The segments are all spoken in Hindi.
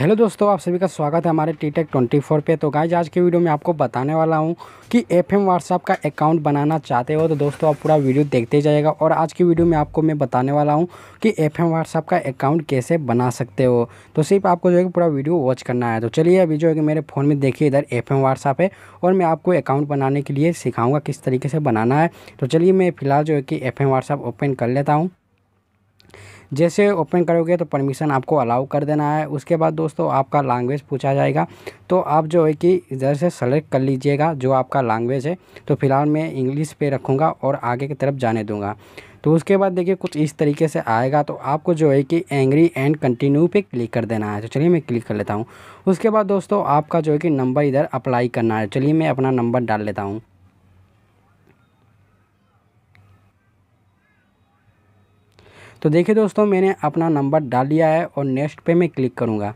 हेलो दोस्तों, आप सभी का स्वागत है हमारे टी टेक ट्वेंटी फोर पे। तो गाइज़ आज के वीडियो में आपको बताने वाला हूँ कि एफ़ एम व्हाट्सअप का अकाउंट बनाना चाहते हो तो दोस्तों, आप पूरा वीडियो देखते जाएगा और आज की वीडियो में आपको मैं बताने वाला हूँ कि एफ़ एम व्हाट्सअप का अकाउंट कैसे बना सकते हो। तो सिर्फ़ आपको जो है पूरा वीडियो वॉच करना है। तो चलिए, अभी जो है कि मेरे फ़ोन में देखिए, इधर एफ़ एम व्हाट्सअप है और मैं आपको अकाउंट बनाने के लिए सिखाऊँगा किस तरीके से बनाना है। तो चलिए, मैं फ़िलहाल जो है कि एफ़ एम व्हाट्सअप ओपन कर लेता हूँ। जैसे ओपन करोगे तो परमिशन आपको अलाउ कर देना है। उसके बाद दोस्तों आपका लैंग्वेज पूछा जाएगा। तो आप जो है कि इधर से सेलेक्ट कर लीजिएगा जो आपका लैंग्वेज है। तो फ़िलहाल मैं इंग्लिश पे रखूँगा और आगे की तरफ़ जाने दूँगा। तो उसके बाद देखिए कुछ इस तरीके से आएगा। तो आपको जो है कि एंग्री एंड कंटिन्यू पे क्लिक कर देना है। तो चलिए मैं क्लिक कर लेता हूँ। उसके बाद दोस्तों आपका जो है कि नंबर इधर अप्लाई करना है। चलिए मैं अपना नंबर डाल लेता हूँ। तो देखिए दोस्तों, मैंने अपना नंबर डाल लिया है और नेक्स्ट पे मैं क्लिक करूँगा।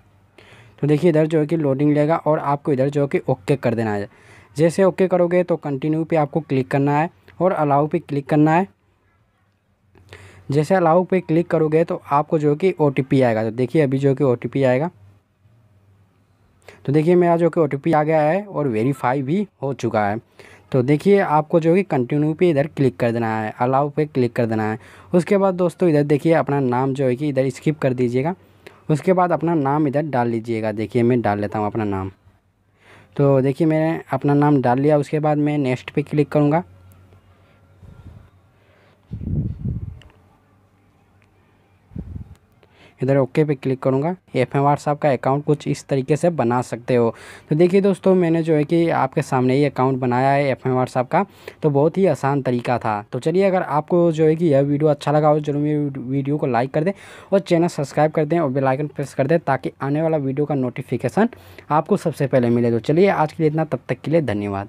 तो देखिए, इधर जो है कि लोडिंग लेगा और आपको इधर जो है कि ओके कर देना है। जैसे ओके करोगे तो कंटिन्यू पे आपको क्लिक करना है और अलाउ पे क्लिक करना है। जैसे अलाउ पे क्लिक करोगे तो आपको जो है कि ओटीपी आएगा। तो देखिए, अभी जो है कि ओटीपी आएगा। तो देखिए, मेरा जो कि ओटीपी आ गया है और वेरीफाई भी हो चुका है। तो देखिए, आपको जो है कंटिन्यू पे इधर क्लिक कर देना है अलाउ पे क्लिक कर देना है। उसके बाद दोस्तों, इधर देखिए, अपना नाम जो है कि इधर स्किप कर दीजिएगा। उसके बाद अपना नाम इधर डाल लीजिएगा। देखिए, मैं डाल लेता हूँ अपना नाम। तो देखिए, मैंने अपना नाम डाल लिया। उसके बाद मैं नेक्स्ट पे क्लिक करूँगा। इधर ओके पे क्लिक करूँगा। एफ़ एम का अकाउंट कुछ इस तरीके से बना सकते हो। तो देखिए दोस्तों, मैंने जो है कि आपके सामने ही अकाउंट बनाया है एफ़ एम का तो बहुत ही आसान तरीका था। तो चलिए, अगर आपको जो है कि यह वीडियो अच्छा लगा हो, ज़रूर मेरी वीडियो को लाइक कर दें और चैनल सब्सक्राइब कर दें और बेलाइकन प्रेस कर दें ताकि आने वाला वीडियो का नोटिफिकेशन आपको सबसे पहले मिले। तो चलिए, आज के लिए इतना, तब तक के लिए धन्यवाद।